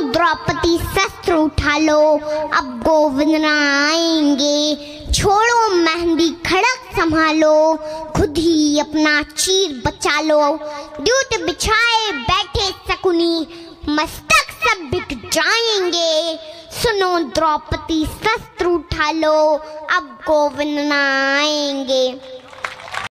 द्रौपदी शस्त्र उठा लो। अब गोविंद आएँगे। छोड़ो मेहंदी खड़क संभालो। खुद ही अपना चीर बचा लो। द्यूत बिछाए बैठे सकुनी मस्तक सब बिक जाएँगे। सुनो द्रौपदी शस्त्र उठा लो। अब गोविंद आएँगे।